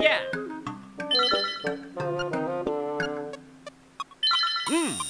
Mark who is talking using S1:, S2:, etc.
S1: Yeah.
S2: Hmm.